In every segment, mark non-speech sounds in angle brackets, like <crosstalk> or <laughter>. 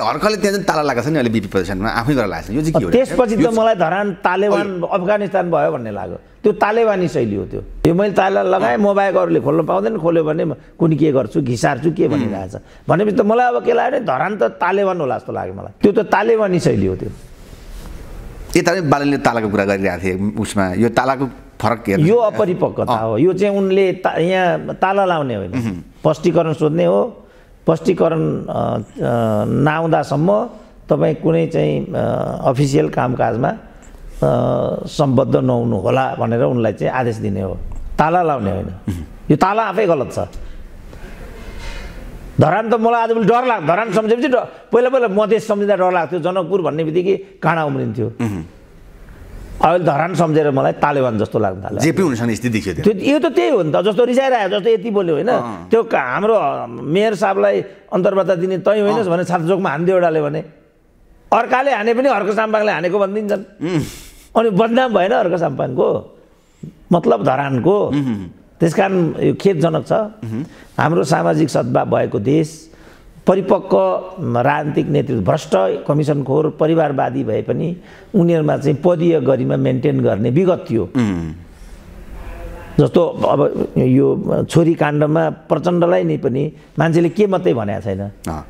हर्कले त्यहाँ चाहिँ ताला लगाएको छ नि अहिले बिपी पोजिसनमा आफै गरेर लगाएको छ यो चाहिँ के हो त्यसपछि त मलाई धरान तालेबान अफगानिस्तान भयो भन्ने लाग्यो। त्यो तालेबानी शैली हो त्यो। यो मैले ताला लगाएँ म बाहेक अरूले खोल्न पाउँदैन खोल्यो भने कुनी के गर्छु घिसार्छु के भनिरहेछ भनेपछि त मलाई अब के लाग्यो भने धरान त तालेबान होला जस्तो लाग्यो मलाई। त्यो त तालेबानी शैली हो त्यो। यता पनि बालनले तालाको कुरा गरिरहेको थिए उसमा। यो तालाको फरक के यो अपरिपक्वता हो। यो चाहिँ उनले यहाँ ताला लाउने होइन। स्पष्टीकरण सोध्ने हो स्पष्टीकरण नआउँदासम्म तपाईँ कुनै चाहिँ अफिसियल कामकाजमा सम्बद्ध नहुनु होला भनेर उनलाई चाहिँ आदेश दिने हो। ताला लाउने होइन। यो ताला आफै गलत छ। धरान त मलाई आजभोलि डर लाग्छ धरान सम्झेपछि डर पहिला पहिला मधेस सम्झिँदा डर लाग्थ्यो जनकपुर भन्ने बित्तिकै काँडा उम्रिन्थ्यो। अहिले धरान सम्झेर मलाई तालेबान जस्तो लाग्न थाल्यो। जे पनि हुनसक्ने स्थिति देखियो त्यो। यो त त्यही हो नि त जस्तो रिसाएर आयो जस्तो यति बोल्यो होइन। त्यो हाम्रो मेयर साहबलाई अन्तर्वार्ता दिने तै होइनस् भने छात्रचोकमा हानिदियो एउटाले भने। अर्काले हाने पनि अर्को साम्पाङले हानेको भनिदिन्छन्। अनि बदनाम भएन अर्को साम्पाङको मतलब धरानको। त्यस कारण यो खेदजनक छ। हाम्रो सामाजिक सद्भाव भएको देश परिपक्व राजनीतिक नेतृत्व भ्रष्ट कमिसनखोर परिवारवादी भए पनि उनीहरूमा चाहिँ पदीय गरिमा मेन्टेन गर्ने विगत थियो। जस्तो अब यो छोरी काण्डमा प्रचण्डलाई नै पनि मान्छेले के मात्रै भनेको छैन।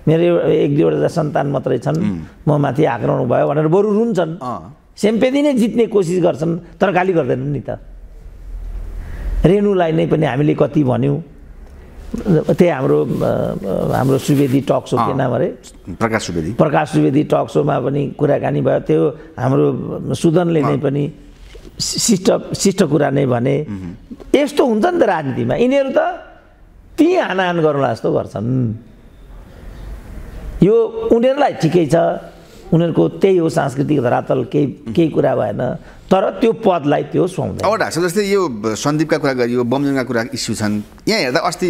मेरो एक दुईवटा सन्तान मात्रै छन् म माथि आक्रमण भयो भनेर बरु रुन्छन्। सेम्पेदी नै जित्ने कोसिस गर्छन् तर गाली गर्दैनन् नि त। रेणुलाई नै पनि हामीले कति भन्यौँ। त्यही हाम्रो हाम्रो सुवेदी टक सो के नाम अरे? प्रकाश सुवेदी प्रकाश सुवेदी टक सोमा पनि कुराकानी भयो। त्यो हाम्रो सुदनले नै पनि शिष्ट शिष्ट कुरा नै भने। यस्तो हुन्छ नि त राजनीतिमा। यिनीहरू त त्यहीँ हानाहान गरौँला जस्तो गर्छन्। यो उनीहरूलाई ठिकै छ। उनीहरूको त्यही हो सांस्कृतिक धरातल। केही केही कुरा भएन। तर त्यो पदलाई त्यो सुहाउँदैन। अब ढाक्छ जस्तै यो सन्दीपका कुरा गरियो बमजोङका कुरा इस्यु छन्। यहाँ हेर्दा अस्ति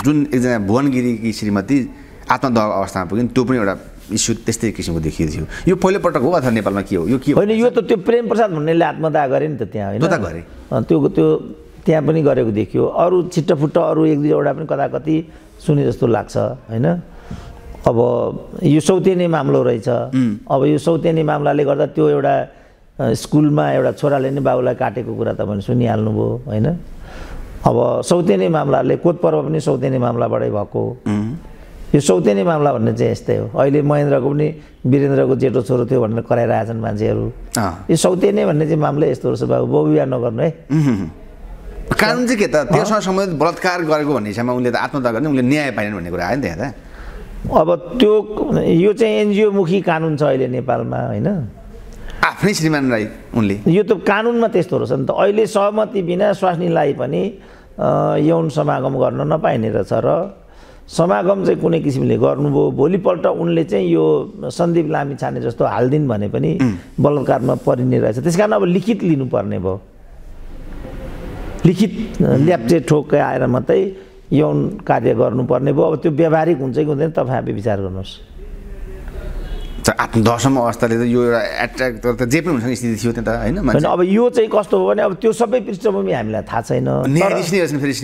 जुन एकजना भुवनगिरीकी श्रीमती आत्मदह अवस्थामा पुगिन् त्यो पनि एउटा इस्यु त्यस्तै किसिमको देखिएको थियो। यो पहिलोपटक हो अथवा नेपालमा के हो? यो के होइन यो त त्यो प्रेम प्रसाद भन्नेले आत्मदाह गरे नि त त्यहाँ होइन? गरे। त्यो त्यो त्यहाँ पनि गरेको देखियो। अरू छिट्टफुट्ट अरू एक दुईवटा पनि कता कति सुने जस्तो लाग्छ होइन? अब यो सौतेनी मामलो रहेछ। अब यो सौतेनी मामलाले गर्दा त्यो एउटा स्कुलमा एउटा छोराले नै बाबुलाई काटेको कुरा तपाईँले सुनिहाल्नुभयो होइन? अब सौतेनी मामलाले कोत पर्व पनि सौतेनी मामलाबाटै भएको। यो सौतेनी मामला भन्ने चाहिँ यस्तै हो। अहिले महेन्द्रको पनि वीरेन्द्रको जेठो छोरो थियो भनेर कराइरहेछन् मान्छेहरू। यो सौतेनी भन्ने चाहिँ मामला यस्तो रहेछ बाबु। बहुविवाह नगर्नु है। कानुन चाहिँ के त? त्योसँग सम्बन्धित बलात्कार गरेको भन्ने हिसाबमा उनले त आत्महत्या गर्ने उनले न्याय पाएनन् भन्ने कुरा आयो नि त्यहाँ त। अब त्यो यो चाहिँ एनजिओमुखी कानुन छ अहिले नेपालमा होइन? आफ्नै श्रीमानलाई उनले। यो त कानुनमा त्यस्तो रहेछ नि त। अहिले सहमति बिना स्वास्नीलाई पनि यौन समागम गर्न नपाइने रहेछ र समागम चाहिँ कुनै किसिमले गर्नुभयो। भोलिपल्ट उनले चाहिँ यो सन्दीप लामी छाने जस्तो हालिदिन् भने पनि बलात्कारमा परिने रहेछ। त्यस कारण अब लिखित लिनुपर्ने भयो। लिखित ल्याप्चे ठोकै आएर मात्रै यौन कार्य गर्नुपर्ने भयो। अब त्यो व्यावहारिक हुन्छ कि हुँदैन। तपाईँ आफै विचार गर्नुहोस्। आत्मदहसम्म अवस्थाले त यो एउटा एट्र्याक्ट त जे पनि हुन्छ स्थिति थियो त्यहाँ त होइन अब यो चाहिँ कस्तो हो भने अब त्यो सबै पृष्ठभूमि हामीलाई थाहा छैन। न्यायाधीश नै फेरि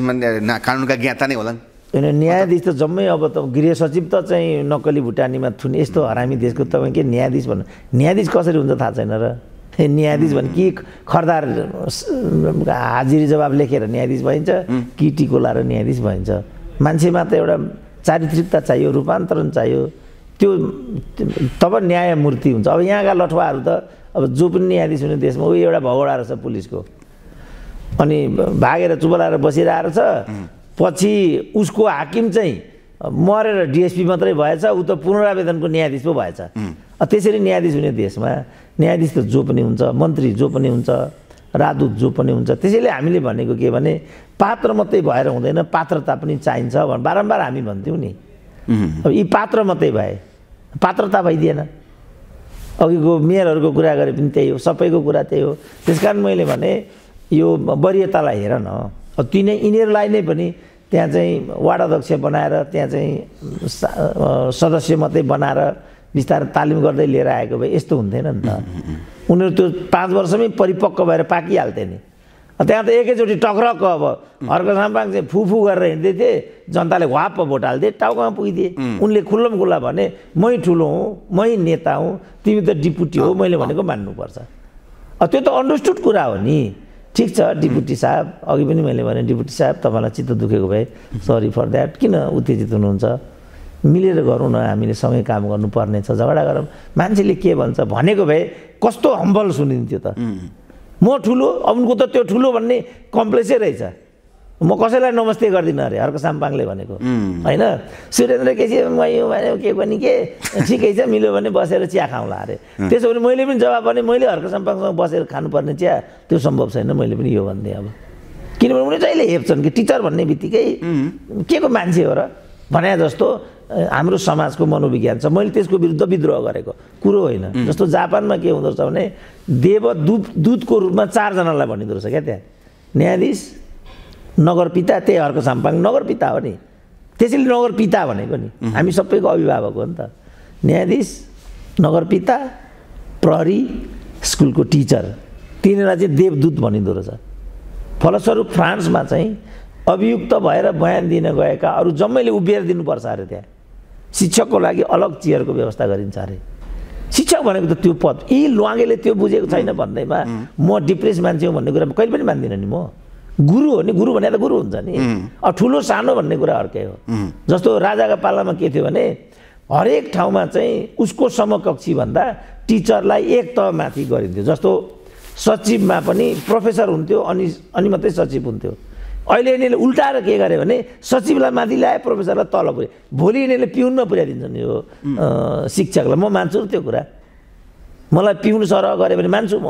कानुनका ज्ञाता नै होलान्। होइन न्यायाधीश त जम्मै अब त गृह सचिव त चाहिँ नक्कली भुटानीमा थुने यस्तो हरामी देशको तपाईँ के न्यायाधीश भन्नु न्यायाधीश कसरी हुन्छ थाहा छैन र? <laughs> न्यायाधीश भने कि खरदार हाजिरी जवाब लेखेर न्यायाधीश भइन्छ कि टिको लाएर न्यायाधीश भइन्छ। मान्छेमा त एउटा चारित्रिकता चाहियो रूपान्तरण चाहियो। त्यो तब न्यायमूर्ति हुन्छ। अब यहाँका लठुवाहरू त अब जो पनि न्यायाधीश हुने देशमा ऊ एउटा भगौडा रहेछ पुलिसको। अनि भागेर चुबलाएर बसिरहेको छ। पछि उसको हाकिम चाहिँ मरेर डिएसपी मात्रै भएछ ऊ त पुनरावेदनको न्यायाधीश पो भएछ। त्यसरी न्यायाधीश हुने देशमा न्यायाधीश त जो पनि हुन्छ मन्त्री जो पनि हुन्छ राजदूत जो पनि हुन्छ त्यसैले हामीले भनेको के भने पात्र मात्रै भएर हुँदैन पात्रता पनि चाहिन्छ भनेर बारम्बार हामी भन्थ्यौँ नि। अब यी पात्र मात्रै भए पात्रता भइदिएन। अघिको मेयरहरूको कुरा गरे पनि त्यही हो सबैको कुरा त्यही हो। त्यस कारण मैले भने यो वरियतालाई हेर न। तिनै यिनीहरूलाई नै पनि त्यहाँ चाहिँ वार्ड अध्यक्ष बनाएर त्यहाँ चाहिँ सदस्य मात्रै बनाएर बिस्तारै तालिम गर्दै लिएर आएको भए यस्तो हुन्थेन नि त। <laughs> उनीहरू त्यो पाँच वर्षमै परिपक्व भएर पाकिहाल्थे नि। त्यहाँ त एकैचोटि टक्रक्क अब अर्को साम्पाङ चाहिँ फुफु गरेर हिँड्दै थिए। जनताले वाप भोट हालिदिए टाउकोमा पुगिदिए। उनले खुल्लम खुल्ला भने मै ठुलो हुँ मै नेता हुँ तिमी त डिपुटी हो मैले भनेको मान्नुपर्छ। त्यो त अन्डरस्टुड कुरा हो नि। ठिक छ डिपुटी साहब अघि पनि मैले भने डिपुटी साहब तपाईँलाई चित्त दुखेको भए सरी फर द्याट किन उत्तेजित हुनुहुन्छ? मिलेर गरौँ न हामीले सँगै काम गर्नुपर्ने छ झगडा गरौँ। मान्छेले के भन्छ भनेको भए कस्तो हम्बल सुनिन्थ्यो त। म ठुलो अब उनको त त्यो ठुलो भन्ने कम्प्लेक्सै रहेछ। म कसैलाई नमस्ते गर्दिनँ अरे अर्को साम्पाङले भनेको। होइन? सुरेन्द्र केसी म यो भने के पनि के ठिकै छ मिल्यो भने बसेर चिया खाउँला अरे। त्यसो भने मैले पनि जवाब भने मैले हर्क साम्पाङसँग बसेर खानुपर्ने चिया त्यो सम्भव छैन मैले पनि यो भनिदिएँ अब। किनभने उनीहरू जहिले हेप्छन् कि टिचर भन्ने बित्तिकै के को मान्छे हो र? भने जस्तो हाम्रो समाजको मनोविज्ञान छ। मैले त्यसको विरुद्ध विद्रोह गरेको। कुरो होइन। जस्तो जापानमा के हुँदो रहेछ भने देव दुध दुधको रूपमा चारजनालाई भनिँदो रहेछ क्या त्यहाँ। न्यायाधीश नगरपिता त्यही अर्को साम्पाङ। नगरपिता हो नि। त्यसैले नगरपिता भनेको नि। हामी सबैको अभिभावक हो नि त। न्यायाधीश नगरपिता प्रहरी स्कुलको टिचर। तिनीहरूलाई चाहिँ देवदूत भनिँदो रहेछ। फलस्वरूप फ्रान्समा चाहिँ अभियुक्त भएर बयान दिन गएका अरू जम्मैले उभिएर दिनुपर्छ अरे त्यहाँ। शिक्षकको लागि अलग चेयरको व्यवस्था गरिन्छ अरे। शिक्षक भनेको त त्यो पद। यी लुवाङ्गेले त्यो बुझेको छैन भन्दैमा म डिप्रेस मान्छे हो भन्ने कुरा कहिले पनि मान्दिनँ नि म। गुरु हो नि गुरु भने त गुरु हुन्छ नि। अब ठुलो सानो भन्ने कुरा अर्कै हो। जस्तो राजाको पालामा के थियो भने हरेक ठाउँमा चाहिँ उसको समकक्षी भन्दा टिचरलाई एक तह माथि गरिन्थ्यो। जस्तो सचिवमा पनि प्रोफेसर हुन्थ्यो अनि अनि मात्रै सचिव हुन्थ्यो। अहिले यिनीहरूले उल्टाएर के गरे भने सचिवलाई माथि ल्याए प्रोफेसरलाई तल पुऱ्याए। भोलि यिनीहरूले पिउनमा पुर्याइदिन्छन् यो शिक्षकलाई। म मान्छु त्यो कुरा। मलाई पिउनु सरह गऱ्यो भने मान्छु म।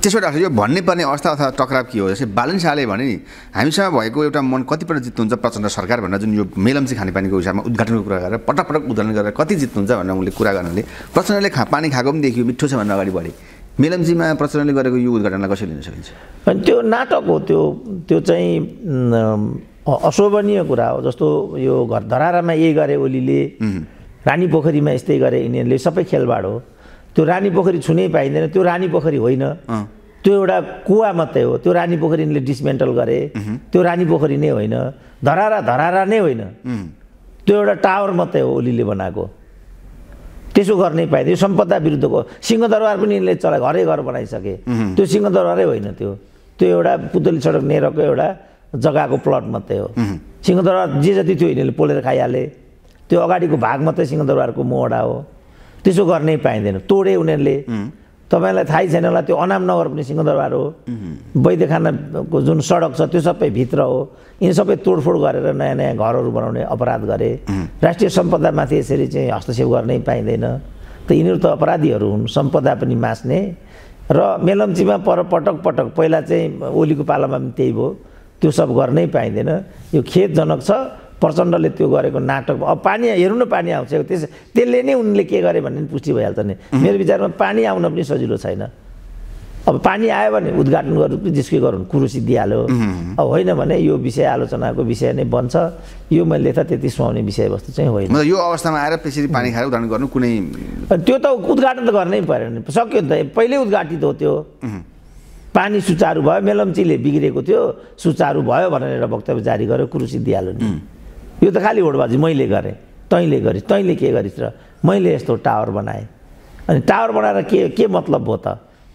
त्यसो भए यो भन्नै पर्ने अवस्था अथवा टक्राव के हो? जस्तै बालन शाहले भने नि हामीसँग भएको एउटा मन कतिपल्ट जित्नुहुन्छ प्रचण्ड सरकार भनेर जुन यो मेलम्ची खानेपानीको हिसाबमा उद्घाटनको कुरा गरेर पटक पटक उदाहरण गरेर कति जित्नुहुन्छ भनेर उनले कुरा गर्नाले प्रचण्डले खा पानी खाएको पनि देखियो मिठो छ भनेर अगाडि बढे। मेलम्चीमा प्रचण्डले गरेको यो उद्घाटनलाई कसरी लिन सकिन्छ? अनि त्यो नाटक हो त्यो त्यो चाहिँ अशोभनीय कुरा हो। जस्तो यो घर धरारामा यही गरे ओलीले रानी पोखरीमा यस्तै गरे यिनीहरूले सबै खेलबाड हो। त्यो रानी पोखरी छुनै पाइँदैन त्यो रानी पोखरी होइन। त्यो एउटा कुवा मात्रै हो। त्यो रानी पोखरी यिनले डिसमेन्टल गरे। त्यो रानी पोखरी नै होइन। धरारा धरारा नै होइन। त्यो एउटा टावर मात्रै हो ओलीले बनाएको। त्यसो गर्नै पाइँदैन यो सम्पदा विरुद्धको सिंहदरबार पनि यिनले चला घरै घर बनाइसके। त्यो सिंहदरबारै होइन त्यो। त्यो एउटा पुतली सडक नेरको एउटा जग्गाको प्लट मात्रै हो। सिंहदरबार जे जति थियो यिनीहरूले पोलेर खाइहाले। त्यो अगाडिको भाग मात्रै सिंहदरबारको मोहडा हो। त्यसो गर्नै पाइँदैन। तोडे उनीहरूले। तपाईँलाई थाहै छैन होला त्यो अनाम नगर पनि सिंहदरबार हो। वैद्यखानाको जुन सडक छ त्यो सबै भित्र हो। यिनी सबै तोडफोड गरेर नयाँ नयाँ घरहरू बनाउने अपराध गरे। राष्ट्रिय सम्पदामाथि यसरी चाहिँ हस्तक्षेप गर्नै पाइँदैन। त यिनीहरू त अपराधीहरू हुन् सम्पदा पनि मास्ने। र मेलम्चीमा पर पटक पटक पहिला चाहिँ ओलीको पालामा पनि त्यही भयो। त्यो सब गर्नै पाइँदैन। यो खेदजनक छ। प्रचण्डले त्यो गरेको नाटक अब पानी हेर्नु न पानी आउँछ। त्यस त्यसले नै उनले के गरे भन्ने पुष्टि भइहाल्छ नि। मेरो विचारमा पानी आउन पनि सजिलो छैन। अब पानी आयो भने उद्घाटन गर्नु जिस्कै गरौँ कुरो सिद्धिहाल्यो अब होइन भने यो विषय आलोचनाको विषय नै बन्छ। यो मैले त त्यति सुहाउने विषयवस्तु चाहिँ होइन। यो अवस्थामा आएर त्यसरी पानी खाएर उदाहरण गर्नु कुनै त्यो त उद्घाटन त गर्नै परेन सक्यो नि त। पहिल्यै उद्घाटित हो त्यो। पानी सुचारू भयो। मेलम्चीले बिग्रेको थियो। सुचारू भयो भनेर वक्तव्य जारी गर्यो। कुरो सिद्धिहाल्यो नि। यो त खालि होडबाजी मैले गरेँ। तैँले गरिस् तैँले के गरिस् र मैले यस्तो टावर बनाएँ। अनि टावर बनाएर के के मतलब भयो त?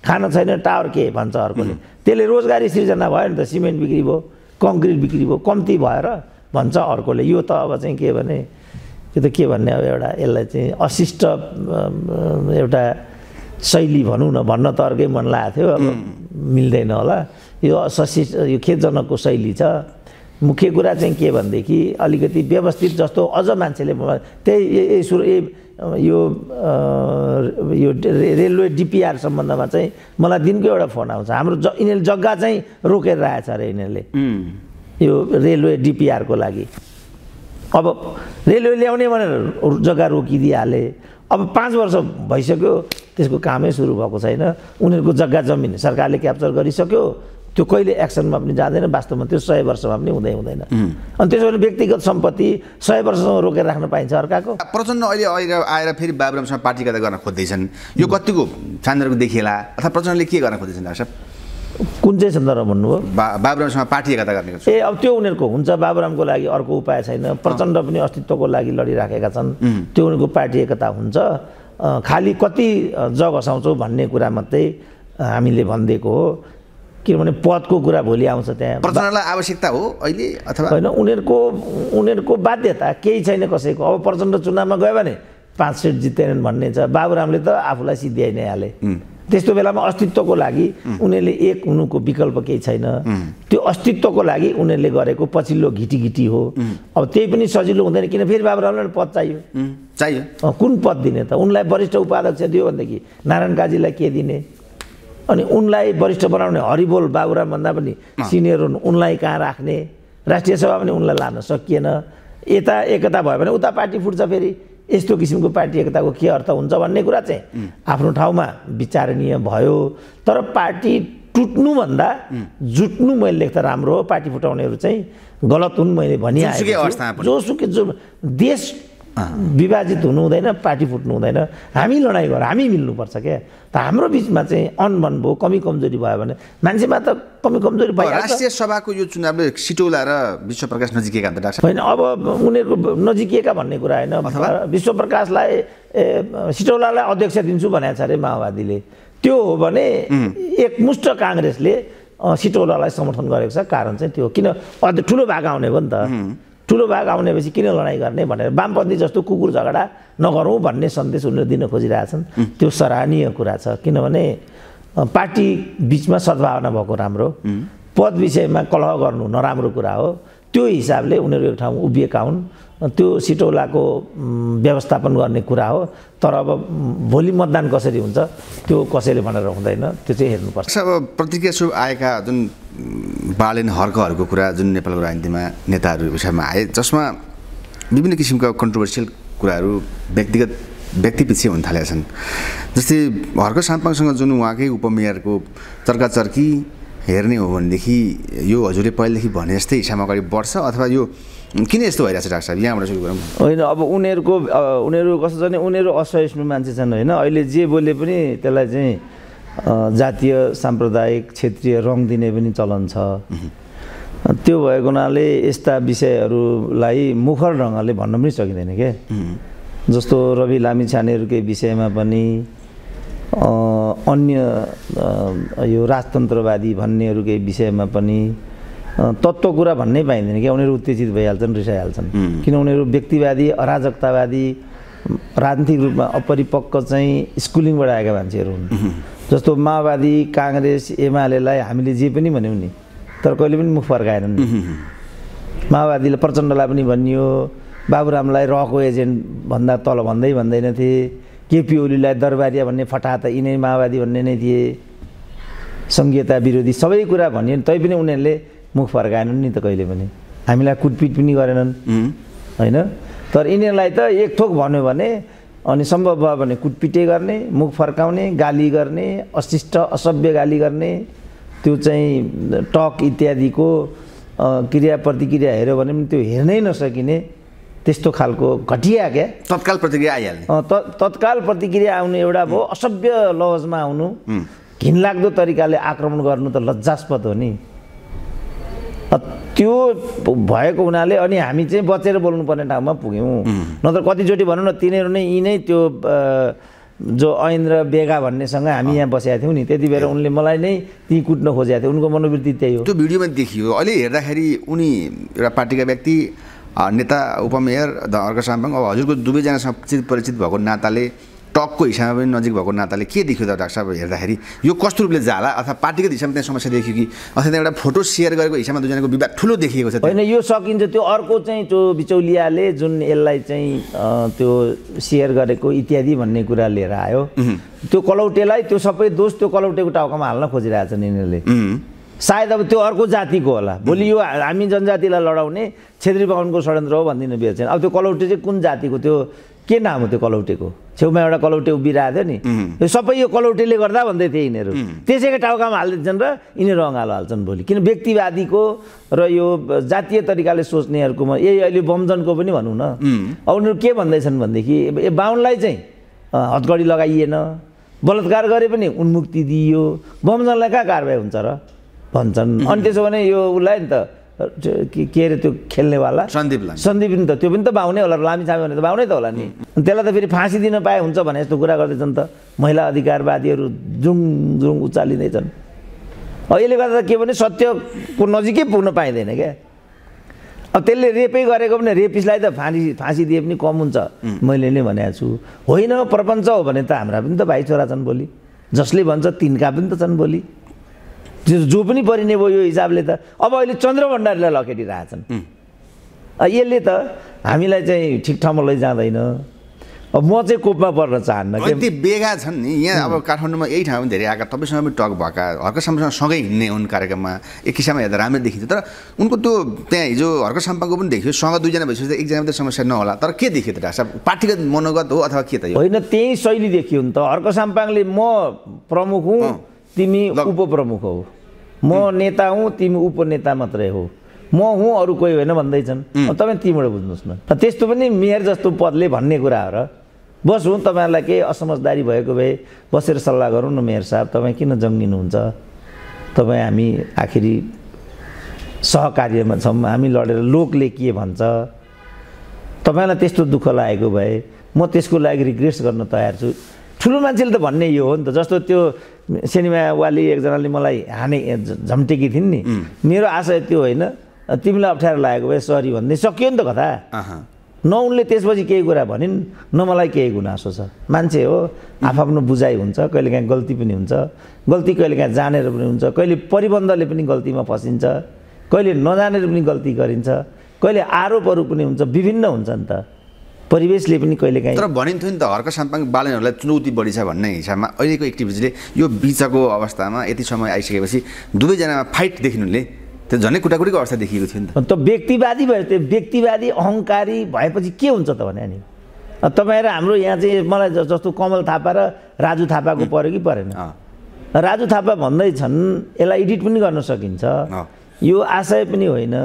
खान छैन टावर के भन्छ अर्कोले? त्यसले रोजगारी सिर्जना भयो नि त सिमेन्ट बिक्री भयो कङ्क्रिट बिक्री भयो कम्ती भएर भन्छ अर्कोले। यो त अब चाहिँ के भने यो त के भन्ने अब एउटा यसलाई चाहिँ अशिष्ट एउटा शैली भनौँ न भन्न त अर्कै मन लागेको थियो अब मिल्दैन होला। यो असशिष्ट यो खेदजनकको शैली छ। मुख्य कुरा चाहिँ के भनेदेखि अलिकति व्यवस्थित जस्तो अझ मान्छेले त्यही सुरु यो यो रेलवे डिपिआर सम्बन्धमा चाहिँ मलाई दिनको एउटा फोन आउँछ। हाम्रो ज यिनीहरूले जग्गा चाहिँ रोकेर राखेछ अरे यिनीहरूले। यो रेलवे डिपिआरको लागि। अब रेलवे ल्याउने भनेर जग्गा रोकिदिइहाले। अब पाँच वर्ष भइसक्यो त्यसको कामै सुरु भएको छैन। उनीहरूको जग्गा जमिन सरकारले क्याप्चर गरिसक्यो। त्यो कहिले एक्सनमा पनि जाँदैन वास्तवमा त्यो सय वर्षमा पनि हुँदै हुँदैन। अनि त्यसो भने व्यक्तिगत सम्पत्ति सय वर्षसम्म रोकेर राख्न पाइन्छ अर्काको। प्रचण्ड अहिले अहिले आएर फेरि बाबुरामसँग पार्टी गर्दा गर्न खोज्दैछन्। यो कतिको छान्दरको देखिएला? अथवा प्रचण्डले के गर्न खोज्दैछन् डाक्टर साहब? कुन चाहिँ सन्दर्भ भन्नुभयो? बा बाबुरामसँग पार्टी एकता गर्ने ए अब त्यो उनीहरूको हुन्छ बाबुरामको लागि अर्को उपाय छैन। प्रचण्ड पनि अस्तित्वको लागि लडिराखेका छन्। त्यो उनीहरूको पार्टी एकता हुन्छ। खालि कति जग हँसाउँछौ भन्ने कुरा मात्रै हामीले भनिदिएको हो। किनभने पदको कुरा भोलि आउँछ त्यहाँ। प्रचण्डलाई आवश्यकता हो अहिले अथवा? होइन उनीहरूको उनीहरूको बाध्यता केही छैन कसैको। अब प्रचण्ड चुनावमा गयो भने पाँच सिट जित्दैनन् भन्ने छ। बाबुरामले त आफूलाई सिद्ध्याइ नै हाले। त्यस्तो बेलामा अस्तित्वको लागि उनीहरूले एक हुनुको विकल्प केही छैन। त्यो अस्तित्वको लागि उनीहरूले गरेको पछिल्लो घिटी घिटी हो अब त्यही पनि सजिलो हुँदैन किन फेरि बाबुरामलाई पद चाहियो? चाहियो। कुन पद दिने त? उनलाई वरिष्ठ उपाध्यक्ष दियो भनेदेखि नारायण काजीलाई के दिने? अनि उनलाई वरिष्ठ बनाउने हरिबोल बाबुराम भन्दा पनि सिनियर हुन्। उनलाई कहाँ राख्ने? राष्ट्रिय सभा पनि उनलाई लान सकिएन। यता एकता भयो भने उता पार्टी फुट्छ फेरि। यस्तो किसिमको पार्टी एकताको के अर्थ हुन्छ भन्ने कुरा चाहिँ आफ्नो ठाउँमा विचारणीय भयो। तर पार्टी टुट्नुभन्दा जुट्नु मैले लेख्दा राम्रो हो। पार्टी फुटाउनेहरू चाहिँ गलत हुन् मैले पनि। जोसुकै जो देश विभाजित हुनु हुँदैन पार्टी फुट्नु हुँदैन। हामी लडाइँ गर हामी मिल्नुपर्छ क्या। त हाम्रो बिचमा चाहिँ अनबन भयो कमी कमजोरी भयो भने मान्छेमा त कमी कमजोरी भइहाल्छ। राष्ट्रिय सभाको यो चुनावले सिटौला र विश्वप्रकाश नजिकेका अन्त डाक्टर होइन अब उनीहरूको नजिकिएका भन्ने कुरा होइन। विश्वप्रकाशलाई ए, सिटौलालाई अध्यक्ष दिन्छु भनेको छ अरे माओवादीले। त्यो हो भने एकमुष्ट काङ्ग्रेसले सिटौलालाई समर्थन गरेको छ। कारण चाहिँ त्यो किन अझ ठुलो भाग आउने भयो नि त। ठुलो भाग आउनेपछि किन लडाइँ गर्ने भनेर वामपन्थी जस्तो कुकुर झगडा नगरौँ भन्ने सन्देश उनीहरू दिन खोजिरहेछन् त्यो सराहनीय कुरा छ। किनभने पार्टी बिचमा सद्भावना भएको राम्रो। पद विषयमा कलह गर्नु नराम्रो कुरा हो। त्यो हिसाबले उनीहरू एक ठाउँ उभिएका हुन्। त्यो सिटौलाको व्यवस्थापन गर्ने कुरा हो। तर अब भोलि मतदान कसरी हुन्छ त्यो कसैले भनेर हुँदैन। त्यो चाहिँ हेर्नुपर्छ। अब प्रतिक्रिया स्वरूप आएका जुन बालेन हर्कहरूको कुरा जुन नेपालको राजनीतिमा नेताहरू विषयमा आए जसमा विभिन्न किसिमका कन्ट्रोभर्सियल कुराहरू व्यक्तिगत व्यक्तिपिच्छे हुन थालेका छन्। जस्तै हर्क साम्पाङसँग जुन उहाँकै उपमेयरको चर्काचर्की हेर्ने हो भनेदेखि यो हजुरले पहिलेदेखि भने जस्तै हिसाबमा अगाडि बढ्छ अथवा यो किन यस्तो भइरहेको छ डाक्टर साहब? यहाँबाट सुरु गरौँ होइन अब उनीहरूको उनीहरू कस्तो छ भने उनीहरू असहिष्णु मान्छे छन् होइन। अहिले जे बोले पनि त्यसलाई चाहिँ जातीय साम्प्रदायिक क्षेत्रीय रङ दिने पनि चलन छ। त्यो भएको हुनाले यस्ता विषयहरूलाई मुखर ढङ्गले भन्न पनि सकिँदैन क्या जस्तो रवि लामी छानेहरूकै विषयमा पनि अन्य यो राजतन्त्रवादी भन्नेहरूकै विषयमा पनि तत्त्व कुरा भन्नै पाइँदैन क्या। उनीहरू उत्तेजित भइहाल्छन् रिसाइहाल्छन्। किन उनीहरू व्यक्तिवादी अराजकतावादी राजनीतिक रूपमा अपरिपक्व चाहिँ स्कुलिङबाट आएका मान्छेहरू हुन्। जस्तो माओवादी काङ्ग्रेस एमालेलाई हामीले जे पनि भन्यौँ नि तर कहिले पनि मुख फर्काएनन् माओवादीले प्रचण्डलाई पनि भनियो बाबुरामलाई रको एजेन्ट भन्दा तल भन्दै भन्दैनथे। केपी ओलीलाई दरबारिया भन्ने फटा त यिनै माओवादी भन्ने नै थिए। सङ्घीयता विरोधी सबै कुरा भनियो तैपनि उनीहरूले मुख फर्काएनन् नि त कहिले पनि। हामीलाई कुटपिट पनि गरेनन्। होइन? तर यिनीहरूलाई त एक थोक भन्यो भने अनि सम्भव भयो भने कुटपिटै गर्ने मुख फर्काउने गाली गर्ने अशिष्ट असभ्य गाली गर्ने त्यो चाहिँ टक इत्यादिको क्रिया प्रतिक्रिया हेऱ्यो भने पनि त्यो हेर्नै नसकिने त्यस्तो खालको घटिया क्या? तत्काल प्रतिक्रिया आइहाल्ने। तत्काल प्रतिक्रिया आउनु एउटा भयो असभ्य लवजमा आउनु। घिनलाग्दो तरिकाले आक्रमण गर्नु त लज्जास्पद हो नि। त्यो भएको हुनाले अनि हामी चाहिँ बचेर बोल्नुपर्ने ठाउँमा पुग्यौँ। नत्र कतिचोटि भनौँ न तिनीहरू नै यी नै त्यो जो ऐन्द्र बेगा भन्नेसँग हामी यहाँ बसेका थियौँ नि त्यति बेला उनले मलाई नै ती कुट्न खोजेका थियो उनको मनोवृत्ति त्यही हो। त्यो भिडियोमा देखियो। अहिले हेर्दाखेरि उनी एउटा पार्टीका व्यक्ति नेता उपमेयर द अर्क साम्पाङ अब हजुरको दुवैजनासँग चित परिचित भएको नाताले टकको हिसाबमा पनि नजिक भएको नाताले के देखियो त डाक्टर साहब हेर्दाखेरि? यो कस्तो रूपले जाला अथवा पार्टीगत हिसाबमा त्यहाँ समस्या देखियो कि? अथवा त्यहाँ एउटा फोटो सेयर गरेको हिसाबमा दुईजनाको विवाद ठुलो देखिएको छ। होइन यो सकिन्छ त्यो अर्को चाहिँ त्यो बिचौलियाले जुन यसलाई चाहिँ त्यो सेयर गरेको इत्यादि भन्ने कुरा लिएर आयो। त्यो कलौटेलाई त्यो सबै दोष त्यो कलौटेको टाउकामा हाल्न खोजिरहेछन् यिनीहरूले सायद अब त्यो अर्को जातिको होला। भोलि यो हामी जनजातिलाई लडाउने छेत्री बाहुनको षड्यन्त्र हो भनिदिनु बिहा छैन अब त्यो कलौटे चाहिँ कुन जातिको? त्यो के नाम हो त्यो कलौटेको? छेउमा एउटा कलौटे उभिरहेको थियो नि। यो सबै यो कलौटेले गर्दा भन्दै थिए यिनीहरू। त्यसैको टाउकामा हालिदिन्छन् र यिनीहरू अँगालो हाल्छन् भोलि। किन व्यक्तिवादीको र यो जातीय तरिकाले सोच्नेहरूकोमा यही अहिले बमजनको पनि भनौँ न। अब उनीहरू के भन्दैछन् भनेदेखि ए बाहुनलाई चाहिँ हतगडी लगाइएन। बलात्कार गरे पनि उन्मुक्ति दिइयो। बमजनलाई कहाँ कारवाही हुन्छ र? भन्छन्। अनि त्यसो भने यो उसलाई नि त के अरे त्यो खेल्नेवाला? सन्दीप। सन्दीप नि त त्यो पनि त बाहुनै होला लामी छामी भने त बाहुनै त होला नि। त्यसलाई त फेरि फाँसी दिन पाए हुन्छ भने जस्तो कुरा गर्दैछन् त महिला अधिकारवादीहरू जुङ जुङ उचालिँदैछन्। यसले गर्दा के भने सत्यको नजिकै पुग्न पाइँदैन क्या। अब त्यसले रेपै गरेको भने रेपिसलाई त फाँसी फाँसी दिए पनि कम हुन्छ। मैले नै भनेको छु। होइन प्रपञ्च हो भने त हाम्रा पनि त भाइ छोरा छन् भोलि। जसले भन्छ तिनका पनि त छन् भोलि। जो जो पनि परिने भयो यो हिसाबले त। अब अहिले चन्द्र भण्डारीलाई लखेटिरहेछन्। यसले त हामीलाई चाहिँ ठिक ठाउँमा लैजाँदैन। अब म चाहिँ कोपमा पर्न चाहन्न अनि के ती बेगा छन् नि। यहाँ अब काठमाडौँमा यही ठाउँमा धेरै आएका तपाईँसँग पनि टक भएका हर्क साम्पासँग सँगै हिँड्ने उन कार्यक्रममा। एक किसिममा हेर्दा राम्रो देखिन्छ तर उनको त्यो त्यहाँ हिजो हर्क पनि देखियो सँग दुईजना भइसकेपछि एकजना मात्रै समस्या नहोला। तर के देखियो त डाक्टर साहब पार्टीगत मनोगत हो अथवा के त यो? होइन त्यही शैली देखियो नि त। हर्क साम्पाङले म प्रमुख हुँ। तिमी। उपप्रमुख हौ। म नेता हुँ तिमी उपनेता मात्रै हो। म हुँ अरू कोही होइन भन्दैछन्। तपाईँ तीबाट बुझ्नुहोस् न। त्यस्तो पनि मेयर जस्तो पदले भन्ने कुरा हो र। बस हुँ तपाईँहरूलाई केही असमझदारी भएको भए बसेर सल्लाह गरौँ न मेयर साहब। तपाईँ किन जङ्गिनुहुन्छ? तपाईँ हामी आखिरी सहकार्यमा छौँ। हामी लडेर लोकले के भन्छ? तपाईँलाई त्यस्तो दुःख लागेको भए म त्यसको लागि रिग्रेट्स गर्न तयार छु। ठुलो मान्छेले त भन्ने यो हो नि त। जस्तो त्यो सिनेमावाली एकजनाले मलाई हाने झम्टेकी थिइन् नि। मेरो आशय त्यो होइन। तिमीलाई अप्ठ्यारो लागेको भए सरी भन्दै सकियो नि त कथा। न उनले त्यसपछि केही कुरा भनिन् न मलाई केही गुनासो छ। मान्छे हो आफआफ्नो बुझाइ हुन्छ कहिलेकाहीँ गल्ती पनि हुन्छ। गल्ती कहिलेकाहीँ जानेर पनि हुन्छ। कहिले परिबन्धले पनि गल्तीमा फसिन्छ। कहिले नजानेर पनि गल्ती गरिन्छ। कहिले आरोपहरू पनि हुन्छ। विभिन्न हुन्छ नि त। परिवेशले पनि कहिलेकाहीँ तर भनिन्थ्यो नि त हर्क साम्पाङ बालनहरूलाई चुनौती बढी छ भन्ने हिसाबमा अहिलेको एक्टिभिटीले यो बिचको अवस्थामा यति समय आइसकेपछि दुवैजनामा फाइट देखिनुले त्यो झनै कुटाकुटीको अवस्था देखिएको थियो नि त। त व्यक्तिवादी भयो त्यो व्यक्तिवादी अहङ्कारी भएपछि के हुन्छ त भने नि तपाईँ र हाम्रो यहाँ चाहिँ मलाई जस्तो कमल थापा र राजु थापाको पऱ्यो कि परेन। राजु थापा भन्दैछन् यसलाई एडिट पनि गर्न सकिन्छ। यो आशय पनि होइन।